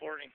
recording.